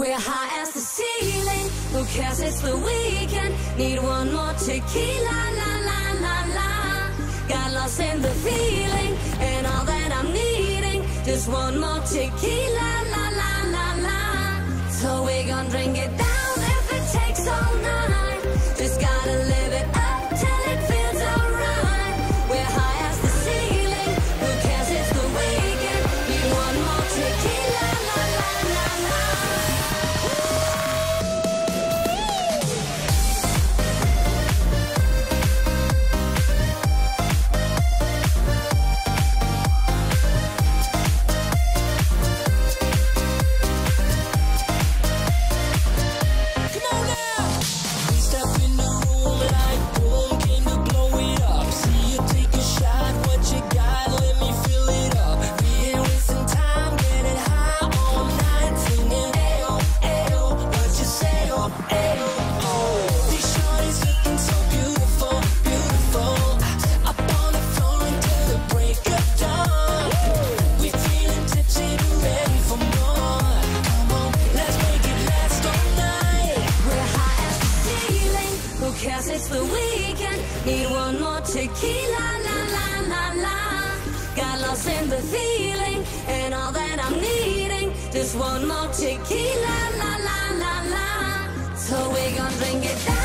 We're high as the ceiling. Who cares? It's the weekend. Need one more tequila, la la la la. Got lost in the feeling, and all that I'm needing. Just one more tequila, la la la la. So we gon' drink it down if it takes all night. Tequila, la la la la. Got lost in the feeling, and all that I'm needing. Just one more tequila, la la la la. So we gon' drink it down